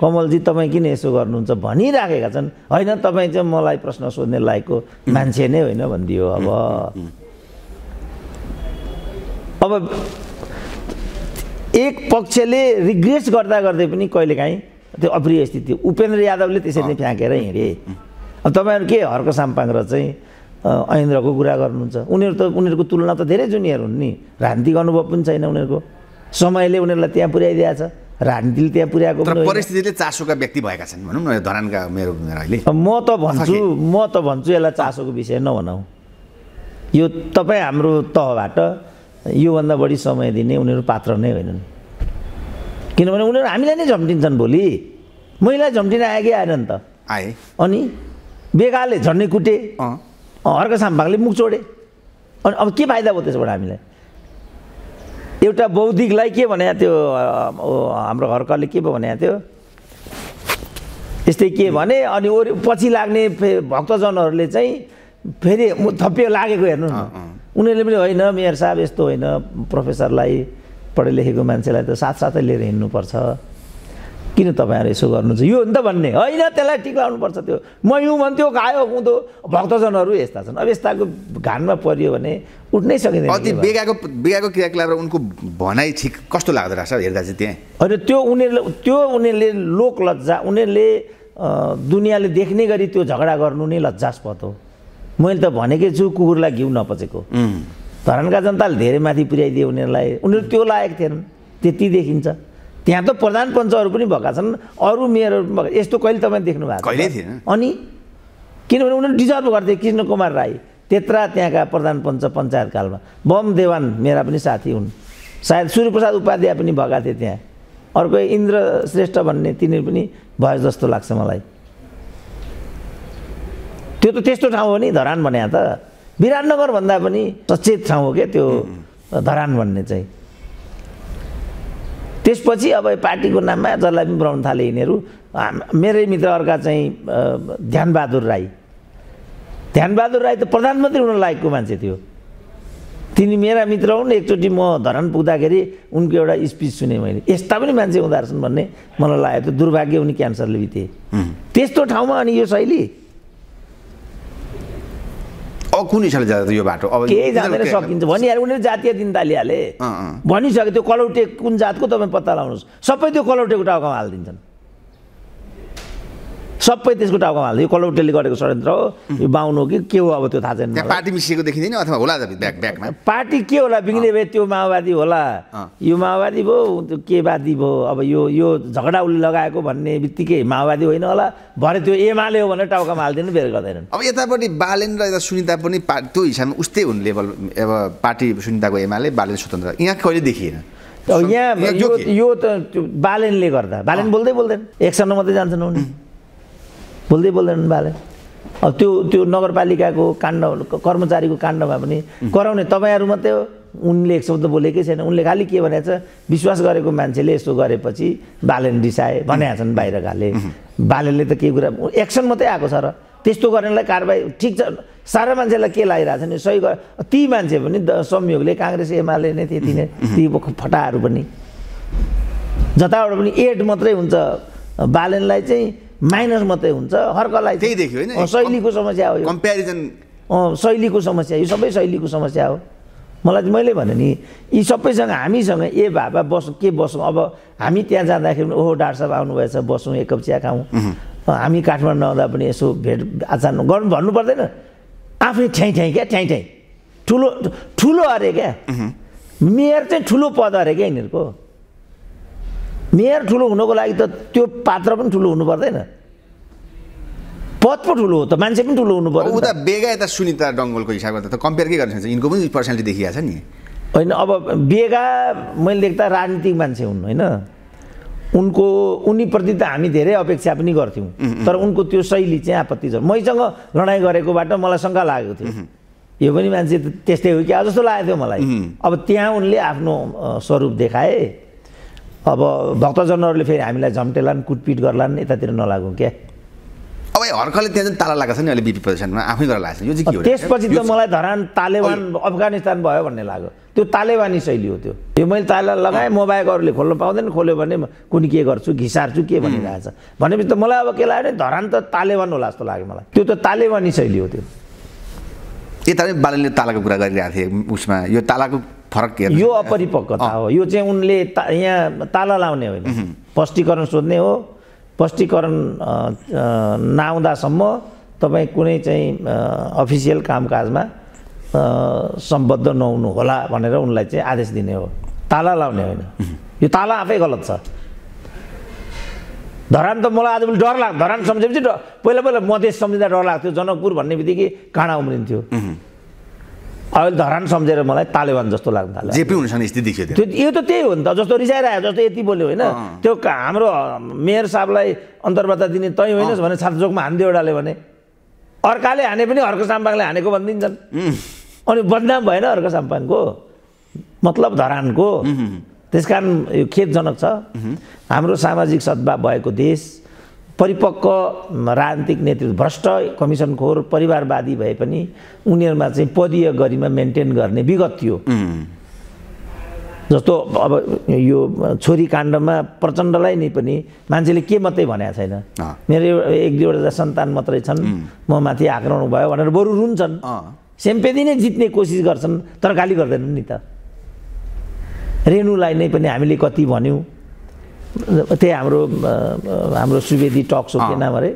कमलजी तपाईँ किन यसो गर्नुहुन्छ? भनिराखेका छन्। होइन तपाईँ चाहिँ मलाई प्रश्न सोध्ने लायकको मान्छे नै होइन भनिदियो। अब अब एक पक्षले रिग्रेस गर्दा गर्दै पनि कहिलेकाहीँ त्यो अप्रिय स्थिति उपेन्द्र यादवले त्यसरी नै फ्याँकेर हिँडे। अब तपाईँहरू के हर्क साम्पाङ र चाहिँ ऐन्द्रको कुरा गर्नुहुन्छ? उनीहरू त उनीहरूको तुलना त धेरै जुनियर हुन् नि। राजनीतिक अनुभव पनि छैन उनीहरूको। समयले उनीहरूलाई त्यहाँ पुर्याइदिएको छ। राजनीतिले त्यहाँ पुर्याएको। परिस्थितिले चासोका व्यक्ति भएका छन् भनौँ न धरानका मेरो अहिले म त भन्छु म त भन्छु यसलाई चासोको विषय नभनौँ। यो तपाईँ हाम्रो तहबाट योभन्दा बढी समय दिने उनीहरू पात्र नै होइनन्। किनभने उनीहरू हामीलाई नै झम्टिन्छन् भोलि। महिला झम्टिन आयो कि आएन नि त। आए। अनि बेगाले झन्डै कुटे। अँ। अँ, हर्क साम्बाङले मुख छोडे अनि अब के फाइदा भयो त्यसबाट हामीलाई? एउटा बौद्धिकलाई के भने त्यो हाम्रो हर्कले के पो भनेको थियो? यस्तै के भने अनि वरि पछि लाग्ने फे- भक्तजनहरूले चाहिँ फेरि थपियो लागेको हेर्नु न। उनीहरूले पनि होइन मेयर साहब यस्तो होइन प्रोफेसरलाई पढे लेखेको मान्छेलाई त साथसाथै लिएर हिँड्नुपर्छ। किन तपाईँहरू यसो गर्नु चाहिँ यो हो नि त भन्ने। होइन त्यसलाई ठिक लाउनुपर्छ त्यो। म युँ भन्थ्यो खायो उँधो भक्तजनहरू यस्ता छन्। अब यस्ताको घानमा परियो भने उठ्नै सकिँदैन अति? बेगाको बेगाको क्रियाकलाप र उनको भनाइ ठिक कस्तो लाग्दो रहेछ हेर्दा चाहिँ त्यहाँ? होइन त्यो उनीहरूले त्यो उनीहरूले लोक लज्जा उनीहरूले दुनियाँले देख्ने गरी त्यो झगडा गर्नु नै लज्जास्पद हो। मैले त भनेकै छु कुकुरलाई घिउ नपचेको। धरानका जनताले धेरै माथि पुर्याइदिए उनीहरूलाई। उनीहरू त्यो लायक थिएनन्। त्यति देखिन्छ। त्यहाँ त प्रधान पञ्चहरू पनि भएका छन् अरू मेयरहरू पनि भएका यस्तो कहिले तपाईँ देख्नु भएको छ? कहिल्यै थिएन। अनि किनभने उनीहरू डिजर्भ गर्थे कृष्ण कुमार राई त्यत्रा त्यहाँका प्रधान पञ्च पञ्चायत कालमा बम देवान मेरा पनि साथी हुन्। सायद सूर्यप्रसाद उपाध्याय पनि भएका थिए त्यहाँ। अर्को इन्द्र श्रेष्ठ भन्ने तिनीहरू पनि भयो जस्तो लाग्छ मलाई। त्यो त त्यस्तो ठाउँ हो नि धरान भने त। विराटनगर भन्दा पनि सचेत ठाउँ हो क्या त्यो धरान भन्ने चाहिँ। त्यसपछि अब पार्टीको नाममा जसलाई पनि बनाउन थाले यिनीहरू मेरै मित्र अर्का चाहिँ ध्यानबहादुर राई। ध्यानबहादुर राई त प्रधानमन्त्री हुन लायकको मान्छे थियो। तिनी मेरा मित्र हुन् एकचोटि म धरान पुग्दाखेरि उनको एउटा स्पिच सुने मैले। यस्ता पनि मान्छे हुँदो रहेछन् भन्ने मलाई लागेको थियो। दुर्भाग्य उनी क्यान्सरले बिते। त्यस्तो ठाउँमा अनि यो शैली कुन हिसाबले जाँदा यो बाटो। अब केही जाँदैन सकिन्छ। भनिहाल्यो उनीहरू जातीय दिन अँ। भनिसक्यो त्यो कलौटे कुन जातको तपाईँ पत्ता लगाउनुहोस् सबै त्यो कलौटेको टाउकोमा हालिदिन्छन्। सबै त्यसको टाउकोमा हाल्छ यो कलौटेले गरेको षड्यन्त्र हो? यो बाहुन हो कि के हो अब त्यो थाहा छैन। पार्टी मिसिएको देखिँदैन अथवा होला पार्टी के होला? बिग्ने भए त्यो माओवादी होला। यो माओवादी भयो त्यो के वादी भयो? अब यो यो झगडा उसले लगाएको भन्ने बित्तिकै माओवादी होइन होला। भरे त्यो एमाले हो भनेर टाउकामा हालिदिनु बेर गर्दैनन्। अब यतापट्टि बालेन र यता सुनिता पनि त्यो हिसाबमा उस्तै हुने लेभल अब पार्टी सुनिताको एमाले बालेन स्वतन्त्र। यहाँ कहिले देखिएन? यहाँ यो त बालेनले गर्दा। बालेन बोल्दै बोल्दैन। एकसम्म मात्रै जान्छन् उनी। बोल्दै बोल्दैनन् बालेन अब त्यो त्यो नगरपालिकाको काण्ड कर्मचारीको काण्डमा पनि कराउने तपाईँहरू मात्रै हो। उनले एक शब्द बोलेकै छैन। उनले खालि के भनेको छ? विश्वास गरेको मान्छेले यसो गरेपछि बालेन रिसाए भनेका छन् बाहिरकाले। बालेनले त केही कुरा एक्सन मात्रै आएको छ र। त्यस्तो गर्नेलाई कारवाही ठिक छ। सारा मान्छेलाई के लागिरहेको छ नि सही गर ती मान्छे पनि संयोगले काङ्ग्रेस एमाले नै त्यति नै ती फटाहरू पनि। जताबाट पनि एड मात्रै हुन्छ। बालेनलाई चाहिँ माइनस मात्रै हुन्छ हर्कलाई त्यही देखियो होइन शैलीको समस्या हो यो। कम्पेरिजन शैलीको समस्या यो सबै शैलीको समस्या हो। मलाई चाहिँ मैले भने नि यी सबैसँग हामीसँग ए बाबा बसौँ के बसौँ? अब हामी त्यहाँ जाँदाखेरि पनि ओहो डाक्टर साहब आउनुभएछ बसौँ एक कप चिया खाउँ। हामी काठमाडौँ आउँदा पनि यसो भेट आचार गर्नु भन्नु पर्दैन। आफ्नै ठ्याइ ठ्याइ क्या ठ्याइ ठ्याइ। ठुलो ठुलो अरे क्या। मेयर चाहिँ ठुलो पद अरे क्या यिनीहरूको। मेयर ठुलो हुनको लागि त त्यो पात्र पनि ठुलो हुनु पर्दैन। पद पो ठुलो हो त मान्छे पनि ठुलो हुनु पर्यो। उता बेगा यता सुनिता डङ्गलको हिसाबमा त कम्पेयर के गर्न सक्छ? यिनको पनि पर्सनालिटी देखिएको छ नि। होइन अब बेगा मैले देख्दा राजनीतिक मान्छे हुन् होइन। उनको उनीप्रति त हामी धेरै अपेक्षा पनि गर्थ्यौँ। तर उनको त्यो शैली चाहिँ आपत्ति छ। मैसँग लडाइँ गरेकोबाट मलाई शङ्का लागेको थियो। यो पनि मान्छे त त्यस्तै हो कि? अब जस्तो लागेको थियो मलाई। अब त्यहाँ उनले आफ्नो स्वरूप देखाए। अब भक्तजनहरूले फेरि हामीलाई झम्टेलान् कुटपिट गर्लान् यतातिर नलागौँ क्या? अब हर्कले त्यहाँ ताला लगाएको छ नि अहिले बिपी प्रदर्शनमा आफै गरेर लागेको छ। यो चाहिँ के हो? त्यसपछि त मलाई धरान तालेबान अफगानिस्तान भयो भन्ने लाग्यो। त्यो तालेबानी शैली हो त्यो। यो मैले ताला लगाएँ मोबाइल अरूले खोल्न पाउँदैन खोल्यो भने कुनी के गर्छु घिसार्छु के भनिरहेको छ? भनेपछि त मलाई अब के लाग्यो भने धरान त तालेबान होला जस्तो लाग्यो मलाई। त्यो त तालेबानी शैली हो त्यो। यता बालनले तालाको कुरा गरिरहेको थिए उसमा। यो तालाको फरक के यो अपरिपक्वता हो। यो चाहिँ उनले ता यहाँ ताला लाउने होइन स्पष्टीकरण सोध्ने हो। स्पष्टीकरण नआउँदासम्म तपाईँ कुनै चाहिँ अफिसियल कामकाजमा सम्बद्ध नहुनु होला भनेर उनलाई चाहिँ आदेश दिने हो। ताला लाउने होइन। यो ताला आफै गलत छ। धरान त मलाई आजभोलि डर लाग्छ धरान सम्झेपछि डर पहिला पहिला मधेस सम्झिँदा डर लाग्थ्यो। जनकपुर भन्ने बित्तिकै काँडा उम्रिन्थ्यो। अहिले धरान सम्झेर मलाई तालेबान जस्तो लाग्न थाल्यो। जे पनि हुन सक्ने स्थिति त्यो। यो त त्यही हो नि त जस्तो रिसाइरहेको जस्तो यति बोल्यो होइन। त्यो हाम्रो मेयर साहबलाई अन्तर्वार्ता दिने तै होइनस् भने छात्रचोकमा हानिदियो एउटाले भने। अर्काले हाने पनि अर्को साम्पाङले हानेको भनिदिन्छन्। अनि बदनाम भएन अर्को साम्पाङको मतलब धरानको। त्यस कारण यो खेदजनक छ। हाम्रो सामाजिक सद्भाव भएको देश परिपक्व राजनीतिक नेतृत्व भ्रष्ट कमिसनखोर परिवारवादी भए पनि उनीहरूमा चाहिँ पदीय गरिमा मेन्टेन गर्ने विगत थियो। जस्तो अब यो छोरी काण्डमा प्रचण्डलाई नै पनि मान्छेले के मात्रै भनेको छैन। मेरो एक दुईवटा सन्तान मात्रै छन् म माथि आक्रमण भयो भनेर बरु रुन्छन्। सेम्पेदी नै जित्ने कोसिस गर्छन् तर गाली गर्दैनन् नि त। रेणुलाई नै पनि हामीले कति भन्यौँ। त्यही हाम्रो हाम्रो सुवेदी टक सो के नाम अरे?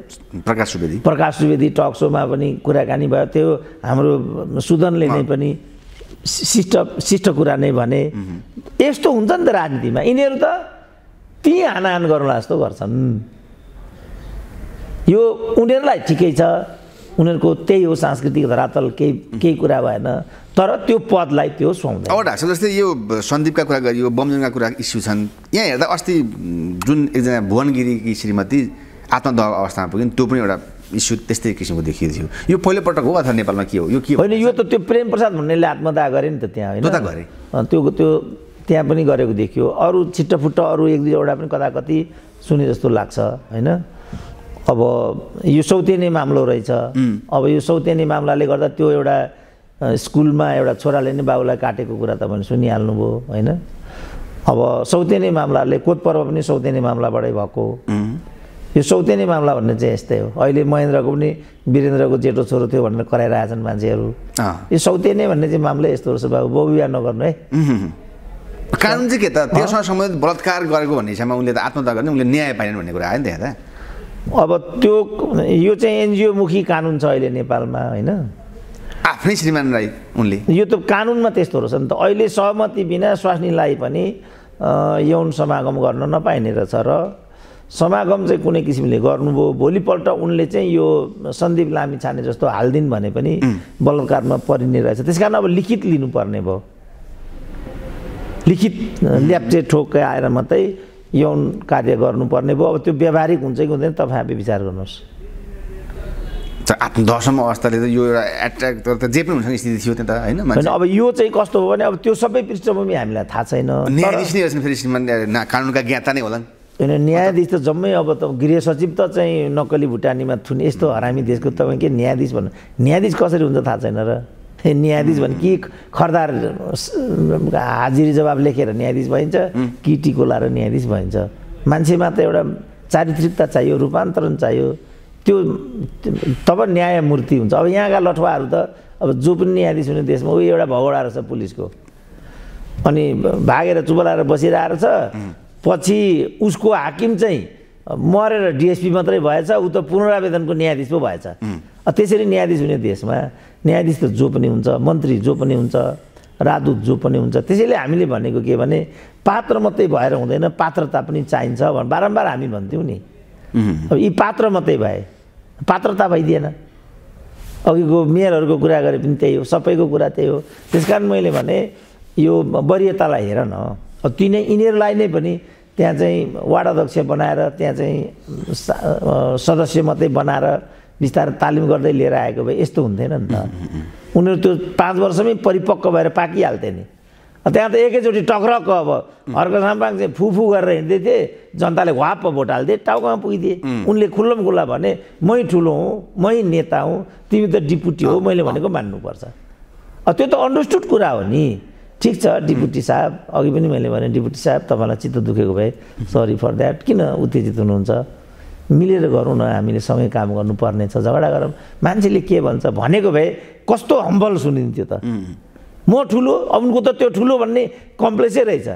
प्रकाश सुवेदी। प्रकाश सुवेदी टक सोमा पनि कुराकानी भयो। त्यो हाम्रो सुदनले नै पनि शिष्ट शिष्ट कुरा नै भने। यस्तो हुन्छ नि त राजनीतिमा। यिनीहरू त ती हानाहान गरौँला जस्तो गर्छन्। यो उनीहरूलाई ठिकै छ। उनीहरूको त्यही हो सांस्कृतिक धरातल। केही केही कुरा भएन। तर त्यो पदलाई त्यो सुहाउँदैन। अब ढाक्छ जस्तै यो सन्दीपका कुरा गरियो बमजुङका कुरा इस्यु छन्। यहाँ हेर्दा अस्ति जुन एकजना भुवनगिरीकी श्रीमती आत्मदह अवस्थामा पुगिन् त्यो पनि एउटा इस्यु त्यस्तै किसिमको देखिएको थियो। यो पहिलोपटक हो अथवा नेपालमा के हो? यो के होइन यो त त्यो प्रेम प्रसाद भन्नेले आत्मदाह गरे नि त त्यहाँ होइन? गरे। त्यो त्यो त्यहाँ पनि गरेको देखियो। अरू छिट्टफुट्ट अरू एक दुईवटा पनि कता कति सुने जस्तो लाग्छ होइन? अब यो सौतेनी मामलो रहेछ। अब यो सौतेनी मामलाले गर्दा त्यो एउटा स्कुलमा एउटा छोराले नै बाबुलाई काटेको कुरा तपाईँले सुनिहाल्नुभयो होइन? अब सौतेनी मामलाले कोत पर्व पनि सौतेनी मामलाबाटै भएको। यो सौतेनी मामला भन्ने चाहिँ यस्तै हो। अहिले महेन्द्रको पनि वीरेन्द्रको जेठो छोरो थियो भनेर कराइरहेछन् मान्छेहरू। यो सौतेनी भन्ने चाहिँ मामला यस्तो रहेछ बाबु बहुविवाह नगर्नु है। कानुन चाहिँ के त? त्योसँग सम्बन्धित बलात्कार गरेको भन्ने हिसाबमा उनले त आत्महत्या गर्ने उनले न्याय पाएन भन्ने कुरा आयो नि त यहाँ त। अब त्यो यो चाहिँ एनजिओमुखी कानुन छ अहिले नेपालमा होइन? आफ्नै श्रीमान राई उनले। यो त कानुनमा त्यस्तो रहेछ नि त। अहिले सहमति बिना स्वास्नीलाई पनि यौन समागम गर्न नपाइने रहेछ र समागम चाहिँ कुनै किसिमले गर्नुभयो। भोलिपल्ट उनले चाहिँ यो सन्दीप लामी छाने जस्तो हालिदिन् भने पनि बलात्कारमा परिने रहेछ। त्यस कारण अब लिखित लिनुपर्ने भयो। लिखित ल्याप्चे ठोक आएर मात्रै यौन कार्य गर्नुपर्ने भयो। अब त्यो व्यावहारिक हुन्छ कि हुँदैन तपाईँ आफै विचार गर्नुहोस्। आत्मदहसम्म अवस्थाले त यो एउटा एट्र्याक्ट त जे पनि हुन्छ स्थिति थियो त्यहाँ त होइन अब यो चाहिँ कस्तो हो भने अब त्यो सबै पृष्ठभूमि हामीलाई थाहा छैन। न्यायाधीश नै रहेछन् फेरि कानुनका ज्ञाता नै होलान्। होइन न्यायाधीश त जम्मै अब त गृह सचिव त चाहिँ नक्कली भुटानीमा थुने। यस्तो हरामी देशको तपाईँ के न्यायाधीश भन्नु न्यायाधीश कसरी हुन्छ थाहा छैन र? न्यायाधीश भने कि खरदार हाजिरी जवाब लेखेर न्यायाधीश भइन्छ कि टिको लाएर न्यायाधीश भइन्छ? मान्छेमा त एउटा चारित्रिकता चाहियो रूपान्तरण चाहियो। त्यो तब न्यायमूर्ति हुन्छ। अब यहाँका लठुवाहरू त अब जो पनि न्यायाधीश हुने देशमा ऊ एउटा भगौडा रहेछ पुलिसको। अनि भागेर चुबलाएर बसिरहेको छ। पछि उसको हाकिम चाहिँ मरेर डिएसपी मात्रै भएछ ऊ त पुनरावेदनको न्यायाधीश पो भएछ। त्यसरी न्यायाधीश हुने देशमा न्यायाधीश त जो पनि हुन्छ मन्त्री जो पनि हुन्छ राजदूत जो पनि हुन्छ त्यसैले हामीले भनेको के भने पात्र मात्रै भएर हुँदैन पात्रता पनि चाहिन्छ भनेर बारम्बार हामी भन्थ्यौँ नि। अब यी पात्र मात्रै भए पात्रता भइदिएन। अघिको मेयरहरूको कुरा गरे पनि त्यही हो सबैको कुरा त्यही हो। त्यस कारण मैले भने यो वरियतालाई हेर न अब तिनै यिनीहरूलाई नै पनि त्यहाँ चाहिँ वार्ड अध्यक्ष बनाएर त्यहाँ चाहिँ सदस्य मात्रै बनाएर बिस्तारै तालिम गर्दै लिएर आएको भए यस्तो हुन्थेन नि त। उनीहरू त्यो पाँच वर्षमै परिपक्व भएर पाकिहाल्थे नि। त्यहाँ त एकैचोटि टक्रक्क अब। अर्को साम्पाङ चाहिँ फुफु गरेर हिँड्दै थिए जनताले वाप्प भोट हाल्थे टाउकोमा पुगिदिए। उनले खुल्लम खुल्ला भने मै ठुलो हुँ मै नेता हुँ तिमी त डिपुटी हो मैले भनेको मान्नुपर्छ। त्यो त अन्डरस्टुड कुरा हो नि। ठिक छ डिपुटी साहब अघि पनि मैले भने डिपुटी साहब तपाईँलाई चित्त दुखेको भए सरी फर द्याट किन उत्तेजित हुनुहुन्छ? मिलेर गरौँ न हामीले सँगै काम गर्नुपर्ने छ झगडा गरौँ। मान्छेले के भन्छ भनेको भए कस्तो हम्बल सुनिन्थ्यो त। म ठुलो अब उनको त त्यो ठुलो भन्ने कम्प्लेक्सै रहेछ।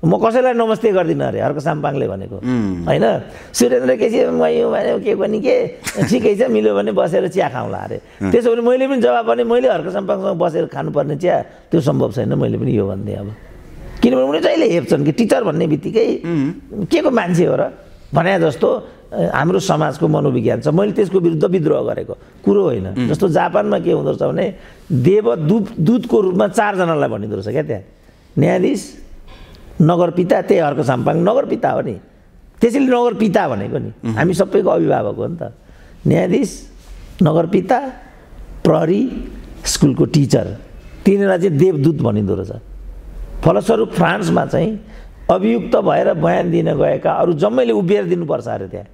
म कसैलाई नमस्ते गर्दिनँ अरे अर्को साम्पाङले भनेको। होइन? सुरेन्द्र केसी म यो भने के भने के? ठिकै छ मिल्यो भने बसेर चिया खाउँला अरे। त्यसो भने मैले पनि जवाब भने मैले अर्को साम्पाङसँग बसेर खानुपर्ने चिया त्यो सम्भव छैन मैले पनि यो भन्थेँ अब। किनभने उनी जहिले हेप्छन् कि टिचर भन्ने बित्तिकै के को मान्छे हो र? भने जस्तो हाम्रो समाजको मनोविज्ञान छ। मैले त्यसको विरुद्ध विद्रोह गरेको। कुरो होइन। जस्तो जापानमा के हुँदो रहेछ भने देव दूत दूतको रूपमा चारजनालाई भनिँदो रहेछ क्या त्यहाँ। न्यायाधीश नगरपिता त्यही अर्को साम्पाङ। नगरपिता हो नि। त्यसैले नगरपिता भनेको नि। हामी सबैको अभिभावक हो नि त। न्यायाधीश नगरपिता प्रहरी स्कुलको टिचर। तिनीहरूलाई चाहिँ देवदूत भनिँदो रहेछ। फलस्वरूप फ्रान्समा चाहिँ अभियुक्त भएर बयान दिन गएका अरू जम्मैले उभिएर दिनुपर्छ अरे त्यहाँ।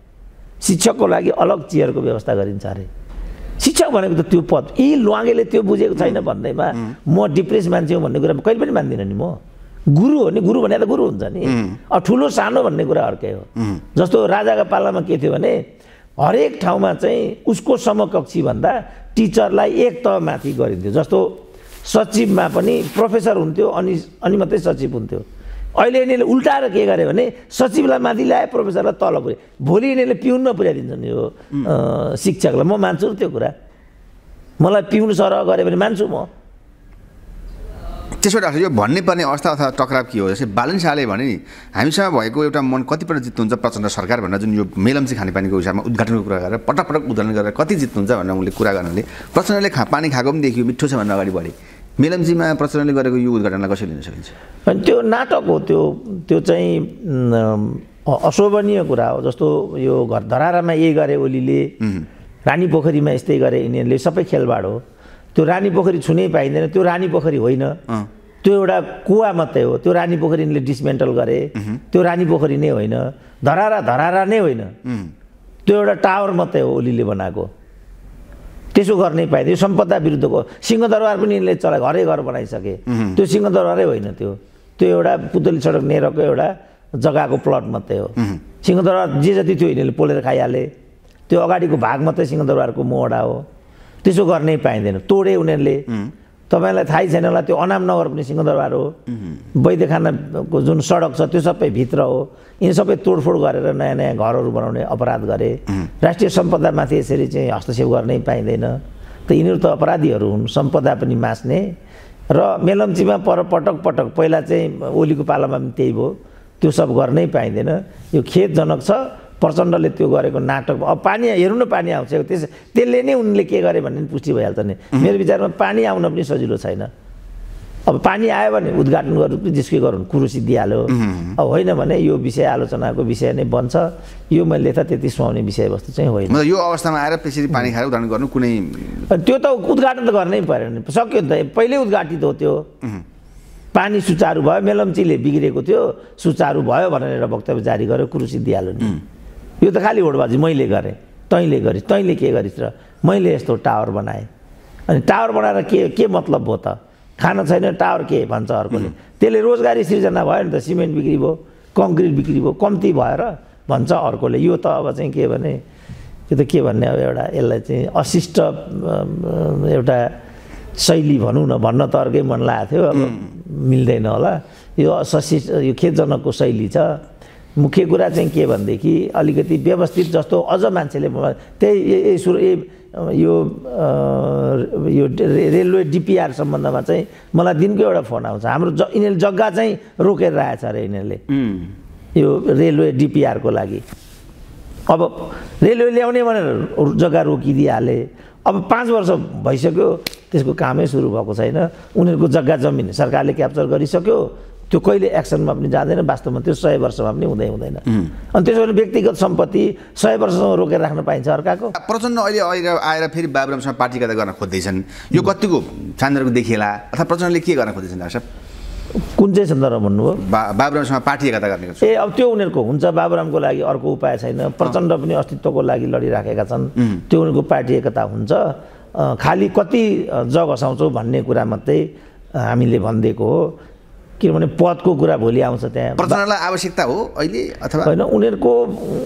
शिक्षकको लागि अलग चेयरको व्यवस्था गरिन्छ अरे। शिक्षक भनेको त त्यो पद। यी लुवाङ्गेले त्यो बुझेको छैन भन्दैमा म डिप्रेस मान्छे हो भन्ने कुरा कहिले पनि मान्दिनँ नि म। गुरु हो नि गुरु भने त गुरु हुन्छ नि। अब ठुलो सानो भन्ने कुरा अर्कै हो। जस्तो राजाका पालामा के थियो भने हरेक ठाउँमा चाहिँ उसको समकक्षी भन्दा टिचरलाई एक तह माथि गरिन्थ्यो। जस्तो सचिवमा पनि प्रोफेसर हुन्थ्यो अनि अनि मात्रै सचिव हुन्थ्यो। अहिले यिनीहरूले उल्टाएर के गरे भने सचिवलाई माथि ल्याए प्रोफेसरलाई तल पुऱ्याए भोलि यिनीहरूले पिउन पुर्याइदिन्छन् यो शिक्षकलाई। म मान्छु त्यो कुरा। मलाई पिउनु सरह गऱ्यो भने मान्छु म। त्यसो डाक्टर यो भन्नै पर्ने अवस्था अथवा टक्राव के हो? जस्तै बालन शाहले भने नि हामीसँग भएको एउटा मन कतिपल्ट जित्नुहुन्छ प्रचण्ड सरकार भनेर जुन यो मेलम्ची खानेपानीको हिसाबमा उद्घाटनको कुरा गरेर पटक पटक उद्घाटन गरेर कति जित्नुहुन्छ भनेर उनले कुरा गर्नाले प्रचण्डले खा पानी खाएको पनि देखियो मिठो छ भनेर अगाडि बढे। मेलम्चीमा प्रचण्डले गरेको यो उद्घाटनलाई कसरी लिन सकिन्छ? त्यो नाटक हो त्यो त्यो चाहिँ अशोभनीय कुरा हो। जस्तो यो घर धरारामा यही गरे ओलीले रानी पोखरीमा यस्तै गरे यिनीहरूले सबै खेलबाड हो। त्यो रानी पोखरी छुनै पाइँदैन त्यो रानी पोखरी होइन। त्यो एउटा कुवा मात्रै हो। त्यो रानी पोखरी यिनीहरूले डिसमेन्टल गरे। त्यो रानी पोखरी नै होइन। धरारा धरारा नै होइन। त्यो एउटा टावर मात्रै हो ओलीले बनाएको। त्यसो गर्नै पाइँदैन यो सम्पदा विरुद्धको। सिंहदरबार पनि यिनले चला घरै घर बनाइसके। त्यो सिंहदरबारै होइन त्यो। त्यो एउटा पुतली सडक नेरको एउटा जग्गाको प्लट मात्रै हो। सिंहदरबार जे जति थियो यिनीहरूले पोलेर खाइहाले। त्यो अगाडिको भाग मात्रै सिंहदरबारको मोहडा हो। त्यसो गर्नै पाइँदैन। तोडे उनीहरूले। तपाईँलाई थाहै छैन होला त्यो अनाम नगर पनि सिंहदरबार हो। वैद्यखानाको जुन सडक छ त्यो सबै भित्र हो। यिनी सबै तोडफोड गरेर नयाँ नयाँ घरहरू बनाउने अपराध गरे। राष्ट्रिय सम्पदामाथि यसरी चाहिँ हस्तक्षेप गर्नै पाइँदैन। त यिनीहरू त अपराधीहरू हुन् सम्पदा पनि मास्ने। र मेलम्चीमा पर पटक पटक पहिला चाहिँ ओलीको पालामा पनि त्यही भयो। त्यो सब गर्नै पाइँदैन। यो खेदजनक छ। प्रचण्डले त्यो गरेको नाटक अब पानी हेर्नु न पानी आउँछ। त्यस त्यसले नै उनले के गरे भन्ने पुष्टि भइहाल्छ नि। मेरो विचारमा पानी आउन पनि सजिलो छैन। अब पानी आयो भने उद्घाटन गर्नु पनि जिस्कै गरौँ कुरो सिद्धिहाल्यो अब होइन भने यो विषय आलोचनाको विषय नै बन्छ। यो मैले त त्यति सुहाउने विषयवस्तु चाहिँ होइन। यो अवस्थामा आएर त्यसरी पानी खाएर उदाहरण गर्नु कुनै त्यो त उद्घाटन त गर्नै परेन। सक्यो नि त। पहिल्यै उद्घाटित हो त्यो। पानी सुचारू भयो। मेलम्चीले बिग्रेको थियो। सुचारू भयो भनेर वक्तव्य जारी गर्यो। कुरो सिद्धिहाल्यो नि। यो त खालि होडबाजी मैले गरेँ। तैँले गरिस् तैँले के गरिस् र मैले यस्तो टावर बनाएँ। अनि टावर बनाएर के के मतलब भयो त? खान छैन टावर के भन्छ अर्कोले? त्यसले रोजगारी सिर्जना भयो नि त सिमेन्ट बिक्री भयो कङ्क्रिट बिक्री भयो कम्ती भएर भन्छ अर्कोले। यो त अब चाहिँ के भने यो त के भन्ने अब एउटा यसलाई चाहिँ अशिष्ट एउटा शैली भनौँ न भन्न त अर्कै मन लागेको थियो अब मिल्दैन होला। यो असशिष्ट यो खेदजनकको शैली छ। मुख्य कुरा चाहिँ के भनेदेखि अलिकति व्यवस्थित जस्तो अझ मान्छेले त्यही सुरु यो यो रेलवे डिपिआर सम्बन्धमा चाहिँ मलाई दिनको एउटा फोन आउँछ। हाम्रो ज यिनीहरूले जग्गा चाहिँ रोकेर राखेछ अरे यिनीहरूले। यो रेलवे डिपिआरको लागि। अब रेलवे ल्याउने भनेर जग्गा रोकिदिइहाले। अब पाँच वर्ष भइसक्यो त्यसको कामै सुरु भएको छैन। उनीहरूको जग्गा जमिन सरकारले क्याप्चर गरिसक्यो। त्यो कहिले एक्सनमा पनि जाँदैन वास्तवमा त्यो सय वर्षमा पनि हुँदै हुँदैन। अनि त्यसो भने व्यक्तिगत सम्पत्ति सय वर्षसम्म रोकेर राख्न पाइन्छ अर्काको। प्रचण्ड अहिले आएर आएर फेरि बाबुरामसँग पार्टी कता गर्न खोज्दैछन्। यो कतिको छानेरको देखिएला? अथवा प्रचण्डले के गर्न खोज्दैछन् डाक्टर साहब? कुन चाहिँ सन्दर्भ भन्नुभयो बा बाबुरामसँग पार्टी एकता गर्ने ए अब त्यो उनीहरूको हुन्छ बाबुरामको लागि अर्को उपाय छैन। प्रचण्ड पनि अस्तित्वको लागि लडिराखेका छन्। त्यो उनीहरूको पार्टी एकता हुन्छ। खालि कति जग हँसाउँछौ भन्ने कुरा मात्रै हामीले भनिदिएको हो। किनभने पदको कुरा भोलि आउँछ त्यहाँ। प्रचण्डलाई आवश्यकता हो अहिले अथवा? होइन उनीहरूको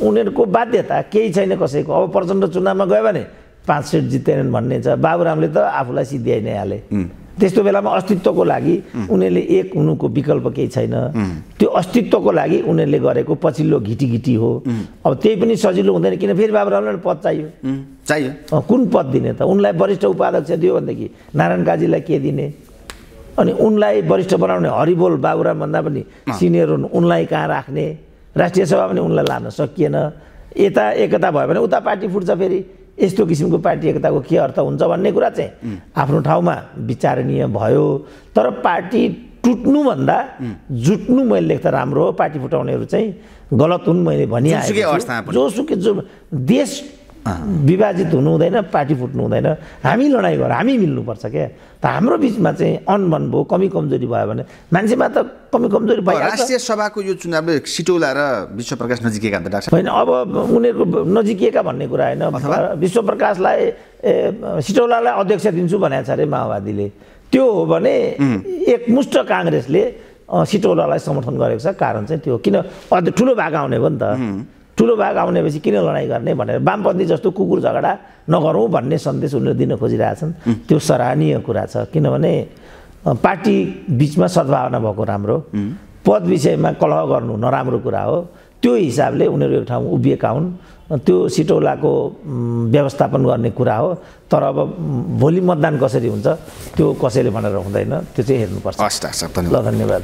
उनीहरूको बाध्यता केही छैन कसैको। अब प्रचण्ड चुनावमा गयो भने पाँच सिट जित्दैनन् भन्ने छ। बाबुरामले त आफूलाई सिद्ध्याइ नै हाले। त्यस्तो बेलामा अस्तित्वको लागि उनीहरूले एक हुनुको विकल्प केही छैन। त्यो अस्तित्वको लागि उनीहरूले गरेको पछिल्लो घिटी घिटी हो। अब त्यही पनि सजिलो हुँदैन किन फेरि बाबुरामलाई पद चाहियो। चाहियो। कुन पद दिने त? उनलाई वरिष्ठ उपाध्यक्ष दियो भनेदेखि नारायण काजीलाई के दिने? अनि उनलाई वरिष्ठ बनाउने हरिबोल बाबुराम भन्दा पनि सिनियर हुन्। उनलाई कहाँ राख्ने? राष्ट्रिय सभा पनि उनलाई लान सकिएन। यता एकता भयो भने उता पार्टी फुट्छ फेरि। यस्तो किसिमको पार्टी एकताको के अर्थ हुन्छ भन्ने कुरा चाहिँ आफ्नो ठाउँमा विचारणीय भयो। तर पार्टी टुट्नुभन्दा जुट्नु मैले लेख्दा राम्रो हो। पार्टी फुटाउनेहरू चाहिँ गलत हुन् मैले पनि। जोसुकै जो देश विभाजित हुनु हुँदैन पार्टी फुट्नु हुँदैन। हामी लडाइँ गर हामी मिल्नुपर्छ क्या। त हाम्रो बिचमा चाहिँ अनबन भयो कमी कमजोरी भयो भने मान्छेमा त कमी कमजोरी भइहाल्छ। राष्ट्रिय सभाको यो चुनावले सिटौला र विश्वप्रकाश अन्त डाक्टर? होइन अब उनीहरूको नजिकिएका भन्ने कुरा होइन। विश्वप्रकाशलाई ए, सिटौलालाई अध्यक्ष दिन्छु भनेको छ अरे माओवादीले। त्यो हो भने एकमुष्ट काङ्ग्रेसले सिटौलालाई समर्थन गरेको छ। कारण चाहिँ त्यो किन अझ ठुलो भाग आउने भयो नि त। ठुलो भाग आउनेपछि किन लडाइँ गर्ने भनेर वामपन्थी जस्तो कुकुर झगडा नगरौँ भन्ने सन्देश उनीहरू दिन खोजिरहेछन्। त्यो सराहनीय कुरा छ। किनभने पार्टी बिचमा सद्भावना भएको राम्रो। पद विषयमा कलह गर्नु नराम्रो कुरा हो। त्यो हिसाबले उनीहरू एक ठाउँ उभिएका हुन्। त्यो सिटौलाको व्यवस्थापन गर्ने कुरा हो। तर अब भोलि मतदान कसरी हुन्छ त्यो कसैले भनेर हुँदैन। त्यो चाहिँ हेर्नुपर्छ। हस् ल धन्यवाद।